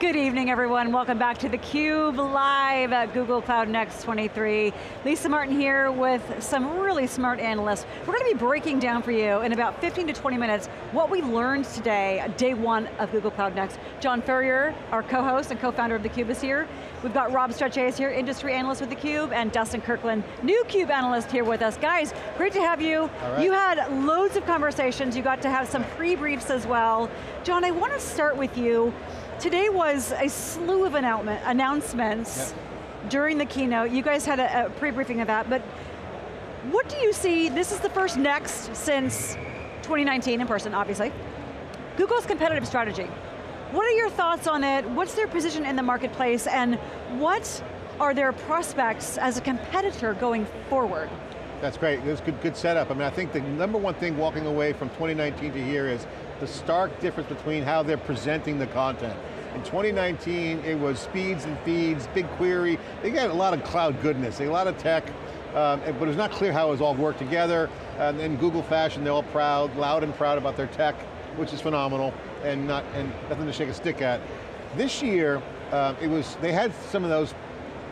Good evening everyone, welcome back to theCUBE live at Google Cloud Next 23. Lisa Martin here with some really smart analysts. We're going to be breaking down for you in about 15 to 20 minutes what we learned today, day one of Google Cloud Next. John Furrier, our co-host and co-founder of theCUBE is here. We've got Rob Strechay here, industry analyst with theCUBE, and Dustin Kirkland, new CUBE analyst here with us. Guys, great to have you. You had loads of conversations, you got to have some pre-briefs as well. John, I want to start with you. Today was a slew of announcements yep. during the keynote. You guys had a, a pre-briefing of that, but what do you see, this is the first Next since 2019 in person, obviously. Google's competitive strategy. What are your thoughts on it? What's their position in the marketplace and what are their prospects as a competitor going forward? That's great, it was good, good setup. I mean, I think the number one thing walking away from 2019 to here is the stark difference between how they're presenting the content. In 2019, it was speeds and feeds, BigQuery. They got a lot of cloud goodness, a lot of tech, um, but it was not clear how it was all worked together. And in Google fashion, they're all proud, loud and proud about their tech, which is phenomenal, and not and nothing to shake a stick at. This year, uh, it was they had some of those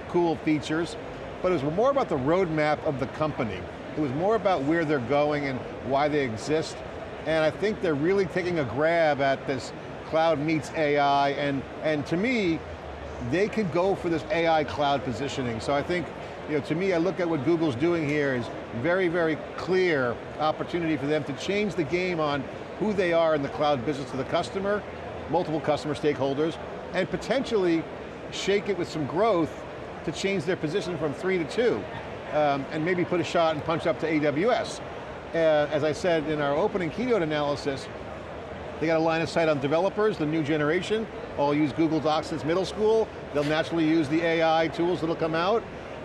cool features, but it was more about the roadmap of the company. It was more about where they're going and why they exist. And I think they're really taking a grab at this cloud meets AI, and, and to me, they could go for this AI cloud positioning. So I think, you know, to me, I look at what Google's doing here is very, very clear opportunity for them to change the game on who they are in the cloud business to the customer, multiple customer stakeholders, and potentially shake it with some growth to change their position from three to two, um, and maybe put a shot and punch up to AWS as I said in our opening keynote analysis, they got a line of sight on developers, the new generation, all use Google Docs since middle school. They'll naturally use the AI tools that'll come out.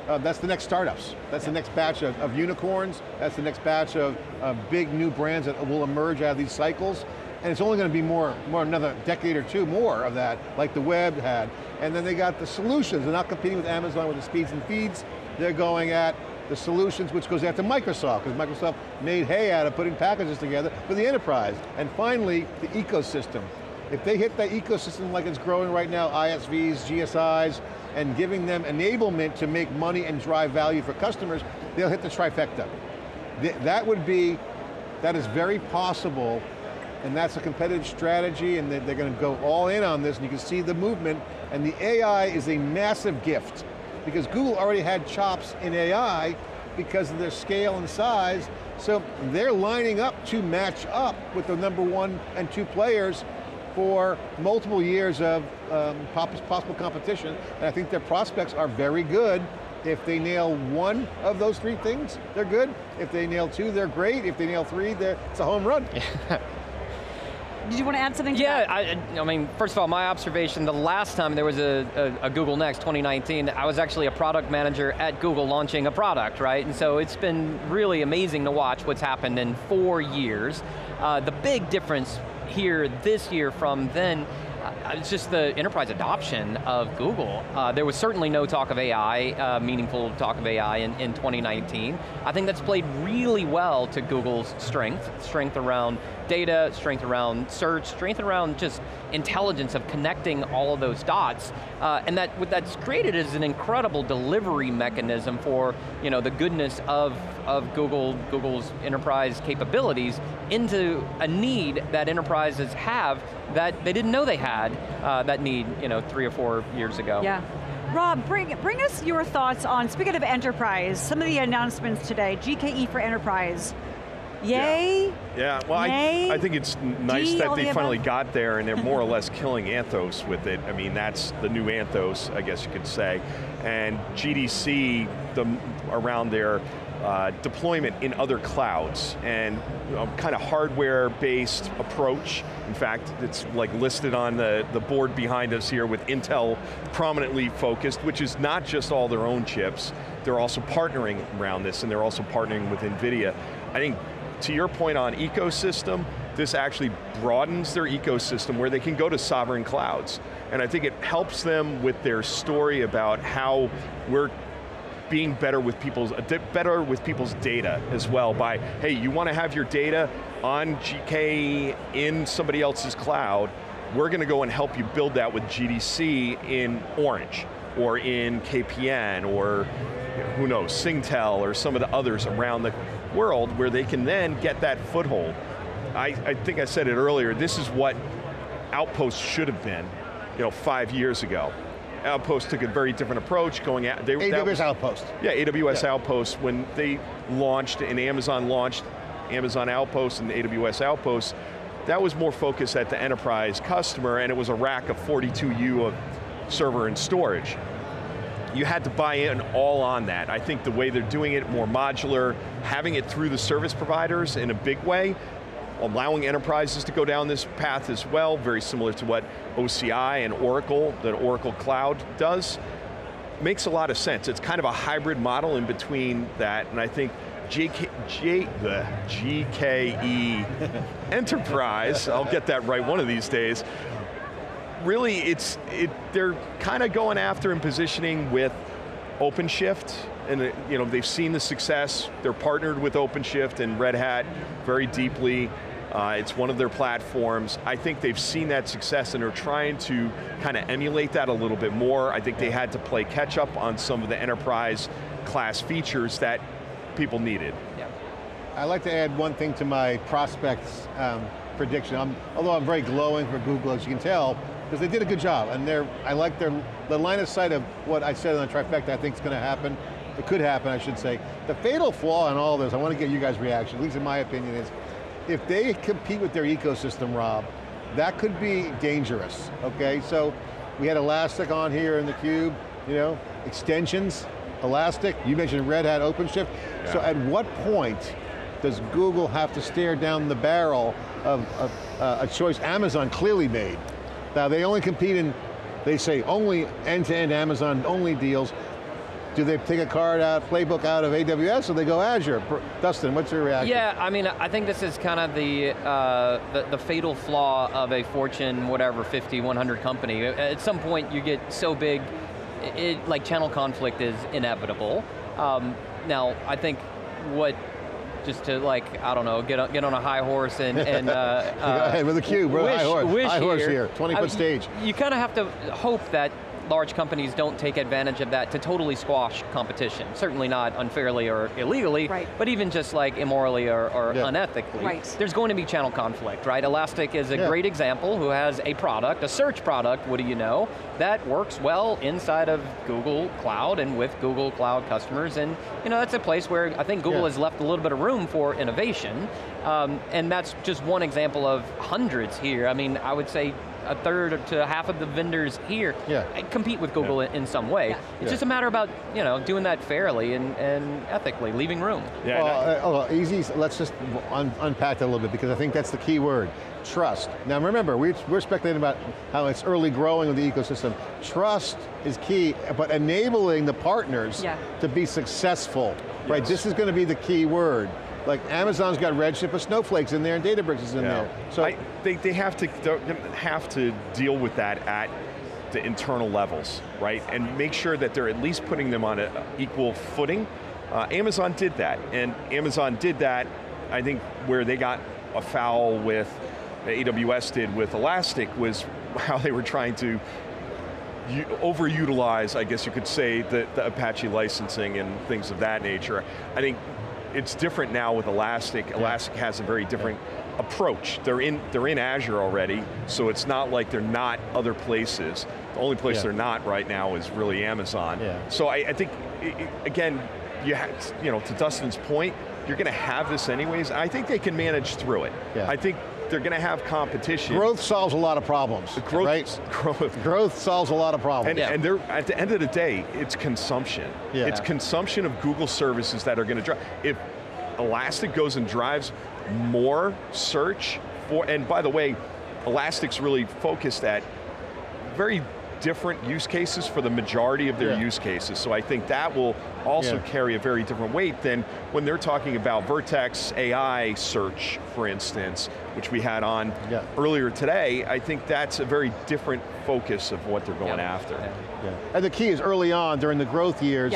Uh, that's the next startups. That's the next batch of, of unicorns. That's the next batch of, of big new brands that will emerge out of these cycles. And it's only going to be more, more another decade or two more of that, like the web had. And then they got the solutions. They're not competing with Amazon with the speeds and feeds. They're going at the solutions which goes after Microsoft, because Microsoft made hay out of putting packages together for the enterprise. And finally, the ecosystem. If they hit that ecosystem like it's growing right now, ISVs, GSIs, and giving them enablement to make money and drive value for customers, they'll hit the trifecta. That would be, that is very possible, and that's a competitive strategy, and they're going to go all in on this, and you can see the movement, and the AI is a massive gift because Google already had chops in AI because of their scale and size, so they're lining up to match up with the number one and two players for multiple years of um, possible competition, and I think their prospects are very good. If they nail one of those three things, they're good. If they nail two, they're great. If they nail three, it's a home run. Did you want to add something to yeah, I, I, mean, first of all, my observation, the last time there was a, a, a, Google Next 2019, I was actually a product manager at Google launching a product, right? And so it's been really amazing to watch what's happened in four years. Uh, the big difference here this year from then it's just the enterprise adoption of Google. Uh, there was certainly no talk of AI, uh, meaningful talk of AI in, in 2019. I think that's played really well to Google's strength, strength around data, strength around search, strength around just intelligence of connecting all of those dots. Uh, and that what that's created is an incredible delivery mechanism for you know, the goodness of, of Google, Google's enterprise capabilities into a need that enterprises have that they didn't know they had uh, that need you know, three or four years ago. Yeah. Rob, bring, bring us your thoughts on, speaking of enterprise, some of the announcements today, GKE for enterprise. Yay? Yeah, yeah. well I, I, think it's nice D, that they the finally above? got there and they're more or less killing Anthos with it. I mean, that's the new Anthos, I guess you could say. And GDC, the, around their uh, deployment in other clouds and kind of hardware-based approach. In fact, it's like listed on the, the board behind us here with Intel prominently focused, which is not just all their own chips, they're also partnering around this and they're also partnering with NVIDIA. I think to your point on ecosystem, this actually broadens their ecosystem where they can go to sovereign clouds. And I think it helps them with their story about how we're being better with people's, uh, better with people's data as well by, hey, you want to have your data on GK in somebody else's cloud, we're going to go and help you build that with GDC in Orange, or in KPN, or who knows, Singtel, or some of the others around the world where they can then get that foothold. I, I think I said it earlier, this is what Outposts should have been, you know, five years ago. Outpost took a very different approach, going at they, AWS was, Outpost. Yeah, AWS yeah. Outpost when they launched and Amazon launched Amazon Outpost and AWS Outpost. That was more focused at the enterprise customer, and it was a rack of 42U of server and storage. You had to buy in all on that. I think the way they're doing it, more modular, having it through the service providers in a big way, allowing enterprises to go down this path as well, very similar to what OCI and Oracle, that Oracle Cloud does, makes a lot of sense. It's kind of a hybrid model in between that, and I think JK, J, the GKE Enterprise, I'll get that right one of these days, really it's, it, they're kind of going after and positioning with OpenShift, and uh, you know, they've seen the success, they're partnered with OpenShift and Red Hat very deeply, uh, it's one of their platforms. I think they've seen that success and are trying to kind of emulate that a little bit more. I think they had to play catch up on some of the enterprise class features that people needed. Yeah. I'd like to add one thing to my prospects um, prediction. I'm, although I'm very glowing for Google, as you can tell, because they did a good job, and they're, I like their the line of sight of what I said on the trifecta. I think is going to happen. It could happen, I should say. The fatal flaw in all this, I want to get you guys' reaction, at least in my opinion, is if they compete with their ecosystem, Rob, that could be dangerous, okay? So we had Elastic on here in the cube, you know, extensions, Elastic, you mentioned Red Hat OpenShift. Yeah. So at what point does Google have to stare down the barrel of, of uh, a choice Amazon clearly made? Now they only compete in, they say only end-to-end -end Amazon only deals, do they take a card out, playbook out of AWS, or they go Azure? Dustin, what's your reaction? Yeah, I mean, I think this is kind of the, uh, the, the, fatal flaw of a Fortune, whatever, 50, 100 company. At some point, you get so big, it, like channel conflict is inevitable. Um, now, I think what just to like, I don't know, get on, get on a high horse and, and uh, uh, with a cube, wish, high horse, high horse here, 20 foot stage. You kind of have to hope that large companies don't take advantage of that to totally squash competition. Certainly not unfairly or illegally, right. but even just like immorally or, or yeah. unethically. Right. There's going to be channel conflict, right? Elastic is a yeah. great example who has a product, a search product, what do you know, that works well inside of Google Cloud and with Google Cloud customers, and you know that's a place where I think Google yeah. has left a little bit of room for innovation, um, and that's just one example of hundreds here. I mean, I would say a third to half of the vendors here yeah. compete with Google yeah. in some way. Yeah. It's just a matter about you know doing that fairly and, and ethically, leaving room. Yeah, well, uh, oh, easy, let's just un unpack that a little bit because I think that's the key word, trust. Now remember, we're, we're speculating about how it's early growing of the ecosystem. Trust is key, but enabling the partners to be successful, yes. right? This is going to be the key word like Amazon's got Redshift, but Snowflake's in there and Databricks is in yeah. there. So I, they, they have to have to deal with that at the internal levels, right? And make sure that they're at least putting them on an equal footing. Uh, Amazon did that, and Amazon did that, I think, where they got a foul with, AWS did with Elastic, was how they were trying to overutilize, I guess you could say, the, the, Apache licensing and things of that nature. I think it's different now with Elastic. Yeah. Elastic has a very different yeah. approach. They're in, they're in Azure already, so it's not like they're not other places. The only place yeah. they're not right now is really Amazon. So I, I think, again, you, have, you know, to Dustin's point, you're going to have this anyways. I think they can manage through it. I think they're going to have competition. Growth solves a lot of problems, growth, right? Growth. Growth solves a lot of problems. And, yeah. and they're, at the end of the day, it's consumption. Yeah. It's consumption of Google services that are going to drive. If Elastic goes and drives more search for, and by the way, Elastic's really focused at very different use cases for the majority of their yeah. use cases. So I think that will also yeah. carry a very different weight than when they're talking about Vertex AI search, for instance, which we had on yeah. earlier today. I think that's a very different focus of what they're going after. And the key is early on, during the growth years,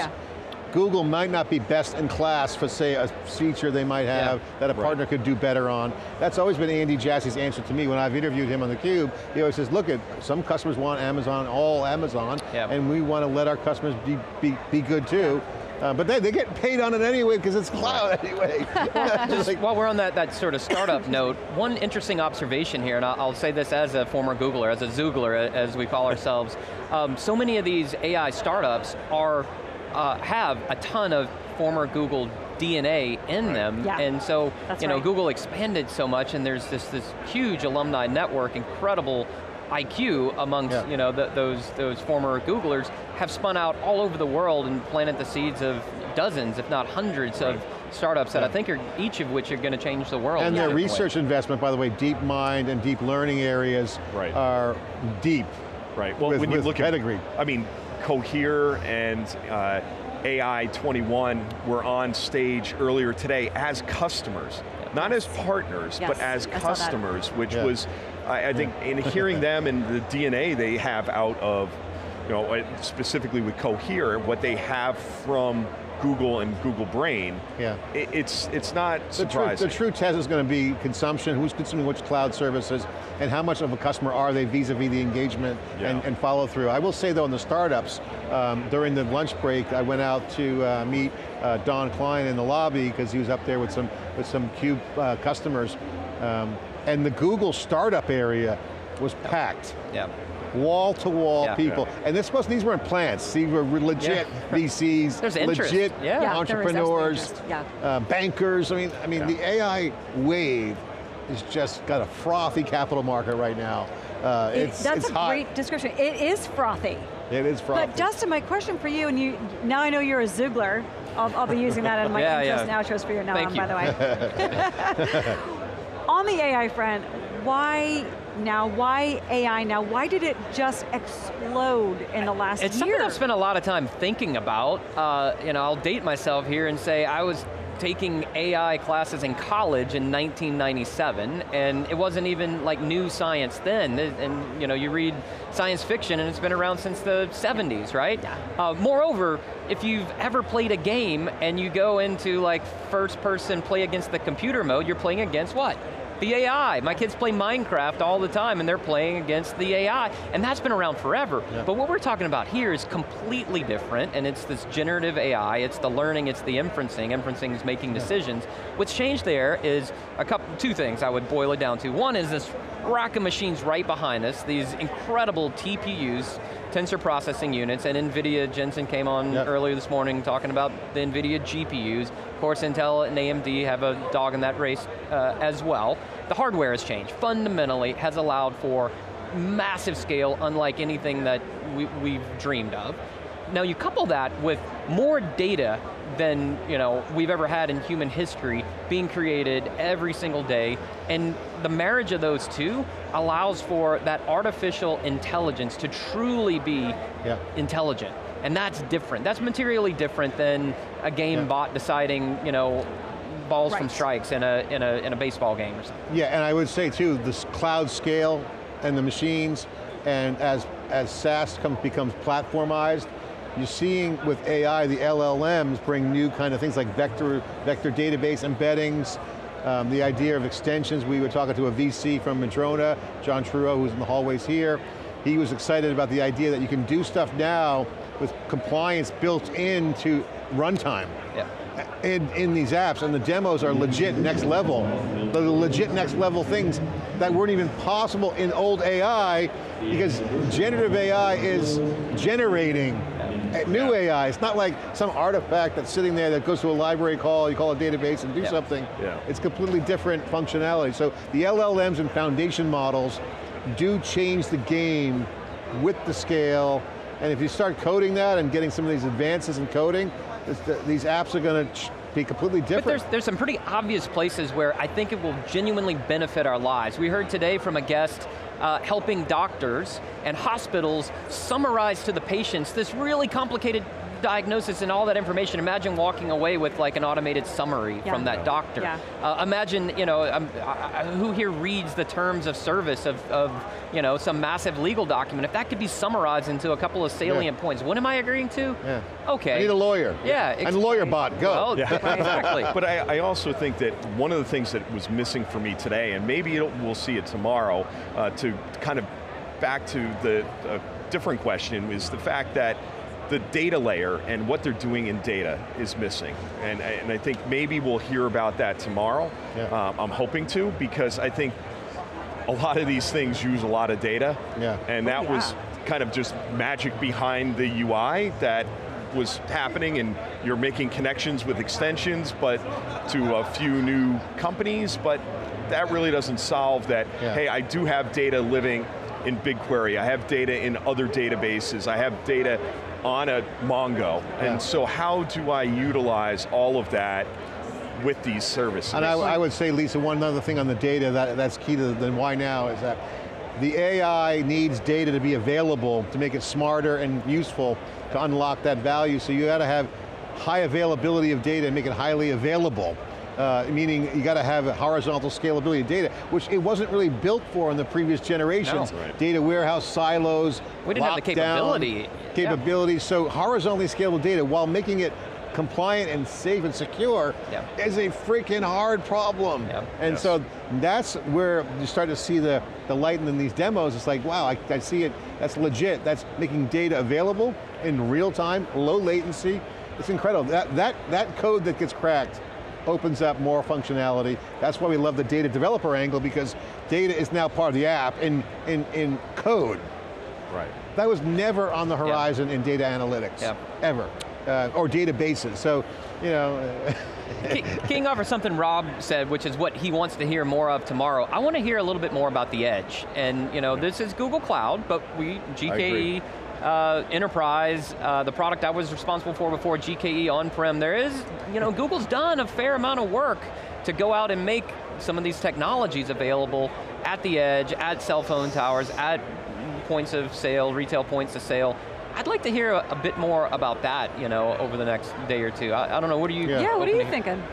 Google might not be best in class for say a feature they might have Yeah. that a Right. partner could do better on. That's always been Andy Jassy's answer to me when I've interviewed him on theCUBE. He always says, look, at some customers want Amazon, all Amazon, Yeah. and we want to let our customers be, be, be good too. Uh, but they, they get paid on it anyway because it's cloud anyway. Just Like- while we're on that, that sort of startup note, one interesting observation here, and I'll, I'll say this as a former Googler, as a Xoogler, as we call ourselves, um, so many of these AI startups are, uh, have a ton of former Google DNA in them, Yeah. and so That's you know right. Google expanded so much, and there's this this huge alumni network, incredible IQ amongst Yeah. you know the, those those former Googlers have spun out all over the world and planted the seeds of dozens, if not hundreds, of startups that I think are each of which are going to change the world. And their research ways. investment, by the way, DeepMind and deep learning areas Right. are deep. Right, well with- when you with look pedigree. at, I mean, Cohere and uh, AI21 were on stage earlier today as customers, not as partners, Yes, but as I customers, which Yeah. was, I, I think, in hearing them and the DNA they have out of, you know, specifically with Cohere, what they have from Google and Google Brain, Yeah. it, it's it's not The true, surprising. the true test is going to be consumption, who's consuming which cloud services, and how much of a customer are they vis-a-vis the engagement and, and follow through. I will say though, in the startups, um, during the lunch break, I went out to uh, meet uh, Don Klein in the lobby because he was up there with some, with some Cube uh, customers. Um, and the Google startup area was packed. Yeah. Wall to wall Yeah. people. And this wasn't, these weren't plants, these were legit VCs, There's legit yeah. Yeah, there is absolutely entrepreneurs, yeah. uh, bankers. I mean, I mean, Yeah. the AI wave has just got a frothy capital market right now. Uh, It- it's, that's it's a hot. great description. It is frothy. It is frothy. But Dustin, my question for you, and you now I know you're a Xoogler. I'll, I'll be using that in my Yeah, intros yeah. and outros for you now Thank on, you. by the way. on the AI front, why now, why AI now? Why did it just explode in the last It's year? something I've spent a lot of time thinking about. Uh, you know, I'll date myself here and say I was taking AI classes in college in 1997, and it wasn't even like new science then. And you know, you read science fiction, and it's been around since the 70s, right? Yeah. Uh, moreover, if you've ever played a game and you go into like first person play against the computer mode, you're playing against what? The AI. My kids play Minecraft all the time and they're playing against the AI, and that's been around forever. Yeah. But what we're talking about here is completely different, and it's this generative AI, it's the learning, it's the inferencing, inferencing is making decisions. What's changed there is a couple, two things I would boil it down to. One is this rack of machines right behind us, these incredible TPUs, tensor processing units, and NVIDIA, Jensen came on Yep. earlier this morning talking about the NVIDIA GPUs. Of course, Intel and AMD have a dog in that race uh, as well. The hardware has changed. Fundamentally, has allowed for massive scale, unlike anything that we, we've dreamed of. Now you couple that with more data than you know we've ever had in human history being created every single day, and the marriage of those two allows for that artificial intelligence to truly be Yeah. intelligent. And that's different. That's materially different than a game Yeah. bot deciding, you know, balls from strikes in a, in, a, in a baseball game or something. Yeah, and I would say too, this cloud scale and the machines, and as, as SaaS comes, becomes platformized, you're seeing with AI, the LLMs bring new kind of things like vector, vector database embeddings, um, the idea of extensions. We were talking to a VC from Madrona, John Turow, who's in the hallways here. He was excited about the idea that you can do stuff now with compliance built into runtime Yeah. in, in these apps, and the demos are legit next level. The legit next level things that weren't even possible in old AI, because generative AI is generating new AI. It's not like some artifact that's sitting there that goes to a library call, you call a database and do Yeah. something. Yeah. It's completely different functionality. So the LLMs and foundation models do change the game with the scale, and if you start coding that and getting some of these advances in coding, the- these apps are going to be completely But different. there's, there's some pretty obvious places where I think it will genuinely benefit our lives. We heard today from a guest uh, helping doctors and hospitals summarize to the patients this really complicated diagnosis and all that information, imagine walking away with like an automated summary Yeah. from that doctor. Yeah. Uh, imagine, you know, um, uh, who here reads the terms of service of, of, you know, some massive legal document? If that could be summarized into a couple of salient points, what am I agreeing to? Yeah. Okay. I need a lawyer. Yeah, And lawyer bot, go. Well, exactly. But I, I also think that one of the things that was missing for me today, and maybe it'll, we'll see it tomorrow, uh, to kind of back to the uh, different question, is the fact that the data layer and what they're doing in data is missing. And, and I think maybe we'll hear about that tomorrow. Yeah. Um, I'm hoping to, because I think a lot of these things use a lot of data. Yeah. And that Oh, was kind of just magic behind the UI that was happening and you're making connections with extensions but to a few new companies, but that really doesn't solve that, Yeah. hey, I do have data living in BigQuery, I have data in other databases, I have data on a Mongo, Yeah. and so how do I utilize all of that with these services? And I, I would say, Lisa, one other thing on the data that, that's key to the why now is that the AI needs data to be available to make it smarter and useful to unlock that value. So you got to have high availability of data and make it highly available. Uh, meaning you got to have a horizontal scalability of data, which it wasn't really built for in the previous generations. No. Right. Data warehouse silos, We didn't have the capability. Yeah. So horizontally scalable data while making it compliant and safe and secure Yeah. is a freaking hard problem. Yeah. And Yes. so that's where you start to see the, the light in these demos. It's like, wow, I, I see it, that's legit. That's making data available in real time, low latency. It's incredible. That, that, that code that gets cracked opens up more functionality. That's why we love the data developer angle because data is now part of the app in, in, in code. right. That was never on the horizon in data analytics, Yeah. ever, uh, or databases. So, you know, Keying off of something Rob said, which is what he wants to hear more of tomorrow, I want to hear a little bit more about the edge. And you know, this is Google Cloud, but we. GKE uh, Enterprise, uh, the product I was responsible for before, GKE on-prem, there is, you know, Google's done a fair amount of work to go out and make some of these technologies available at the edge, at cell phone towers, at points of sale, retail points of sale. I'd like to hear a, a bit more about that, you know, over the next day or two. I, I don't know, what are you Yeah. Yeah, what are you to- thinking?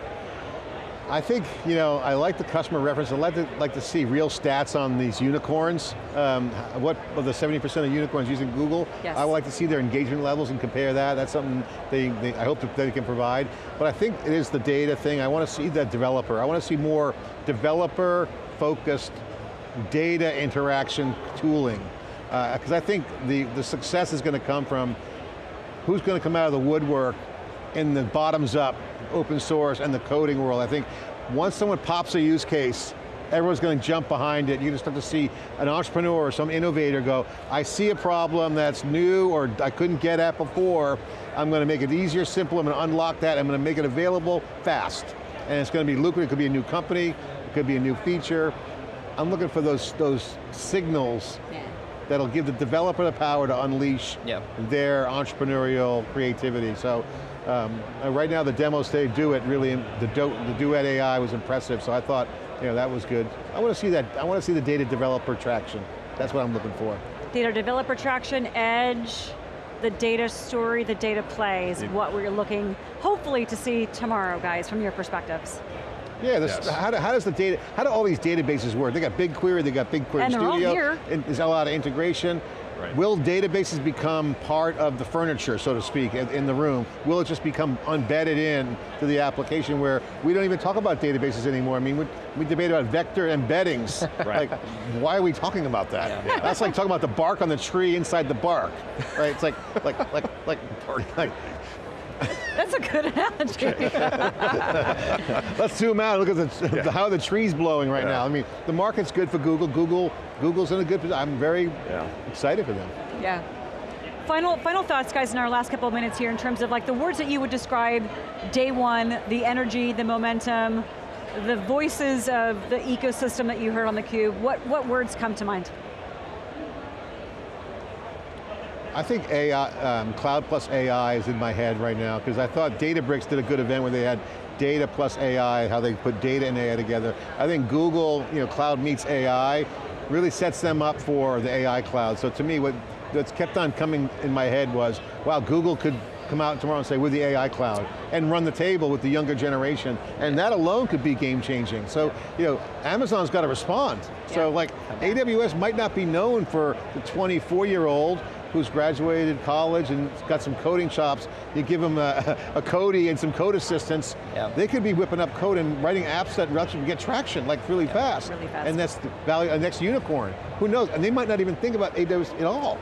I think, you know, I like the customer reference. I'd like to, like to see real stats on these unicorns. Um, what of the 70% of unicorns using Google? Yes. I would like to see their engagement levels and compare that. That's something they, they I hope that they can provide. But I think it is the data thing. I want to see that developer. I want to see more developer focused data interaction tooling. Because I think the, the success is going to come from who's going to come out of the woodwork in the bottoms up, open source and the coding world. I think once someone pops a use case, everyone's going to jump behind it. Going to start to see an entrepreneur or some innovator go, I see a problem that's new or I couldn't get at before. I'm going to make it easier, simple, I'm going to unlock that, I'm going to make it available fast. And it's going to be lucrative, it could be a new company, it could be a new feature. I'm looking for those, those signals that'll give the developer the power to unleash Yeah. their entrepreneurial creativity. So um, uh, right now the demos they do it really, the, do, the Duet AI was impressive, so I thought you know, that was good. I want to see that, I want to see the data developer traction. That's what I'm looking for. Data developer traction, edge, the data story, the data plays, is what we're looking, hopefully, to see tomorrow, guys, from your perspectives. Yeah, this, Yes. how, do, how does the data, how do all these databases work? They got BigQuery, they got BigQuery And they're all Studio. here. and There's a lot of integration. Right. Will databases become part of the furniture, so to speak, in, in the room? Will it just become embedded in to the application where we don't even talk about databases anymore? I mean, we, we debate about vector embeddings. Right. Like, why are we talking about that? That's like talking about the bark on the tree inside the bark, right? It's like, like, like, like, like That's a good analogy. Let's zoom out. Look at the, Yeah. the- how the tree's blowing right Yeah. now. I mean, the market's good for Google. Google, Google's in a good position. I'm very Yeah. excited for them. yeah. Final, final thoughts, guys, in our last couple of minutes here in terms of like the words that you would describe day one, the energy, the momentum, the voices of the ecosystem that you heard on theCUBE. What, what words come to mind? I think AI, um, cloud plus AI is in my head right now because I thought Databricks did a good event where they had data plus AI, how they put data and AI together. I think Google, you know, cloud meets AI, really sets them up for the AI cloud. So to me, what that's kept on coming in my head was, wow, Google could come out tomorrow and say, we're the AI cloud, and run the table with the younger generation, and that alone could be game changing. So, you know, Amazon's got to respond. So Yeah. like, AWS might not be known for the 24 year old who's graduated college and got some coding chops, you give them a, a Codey and some code assistance, Yeah. they could be whipping up code and writing apps that actually get traction like really fast. Really fast. And that's the value, a next unicorn. Who knows? And they might not even think about AWS at all.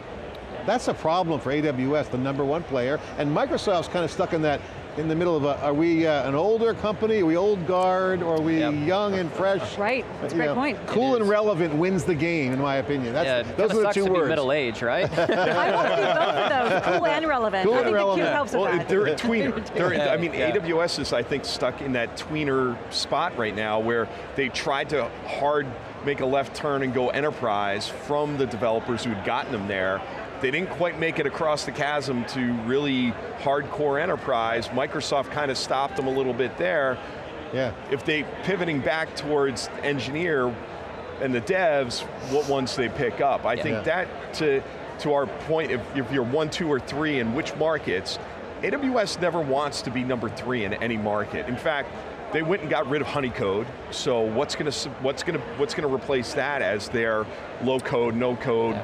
That's a problem for AWS, the number one player, and Microsoft's kind of stuck in that, in the middle of a, are we uh, an older company, are we old guard, or are we Yep. young and fresh? Right, that's a great know, point. Cool and relevant wins the game, in my opinion. That's, Yeah, those are the sucks two to words. be middle age, right? I want to do both of those, cool and relevant. Cool I and think relevant. the cube helps with Well, that. they're a tweener. They're, I mean, Yeah. AWS is, I think, stuck in that tweener spot right now where they tried to hard make a left turn and go enterprise from the developers who had gotten them there. They didn't quite make it across the chasm to really hardcore enterprise. Microsoft kind of stopped them a little bit there. Yeah. If they pivoting back towards engineer and the devs, what ones they pick up? I think Yeah. that to to our point, if, if you're one, two, or three in which markets, AWS never wants to be number three in any market. In fact, they went and got rid of Honeycode. So what's going to what's going to what's going to replace that as their low code, no code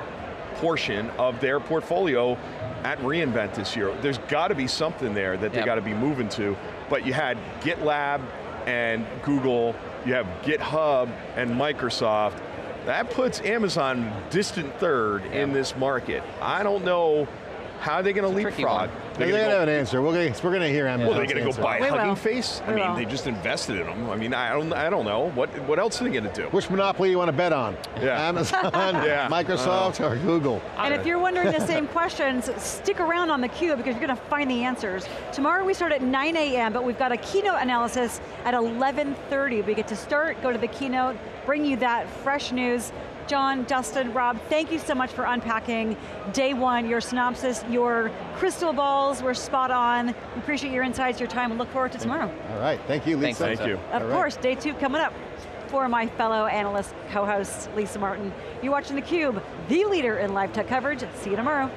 portion of their portfolio at reInvent this year? There's got to be something there that they Yep. got to be moving to. But you had GitLab and Google. You have GitHub and Microsoft. That puts Amazon distant third in this market. I don't know how they're going to leapfrog. One. They're, They're going to gonna have an answer. We're going to, we're going to hear Amazon's well, they're going to answer. go buy We will. Hugging Face. I We mean, will. they just invested in them. I mean, I don't, I don't know. What, what else are they going to do? Which monopoly you want to bet on? Yeah. Amazon, Yeah. Microsoft, uh-huh. or Google? And if you're wondering the same questions, stick around on theCUBE because you're going to find the answers. Tomorrow we start at 9 a.m., but we've got a keynote analysis at 11.30. We get to start, go to the keynote, bring you that fresh news. John, Dustin, Rob, thank you so much for unpacking day one, your synopsis, your crystal balls were spot on. We appreciate your insights, your time, and look forward to tomorrow. All right, thank you, Thanks, Lisa. Thank you. Of All right. course, day two coming up. For my fellow analyst, co-host, Lisa Martin. You're watching theCUBE, the leader in live tech coverage. See you tomorrow.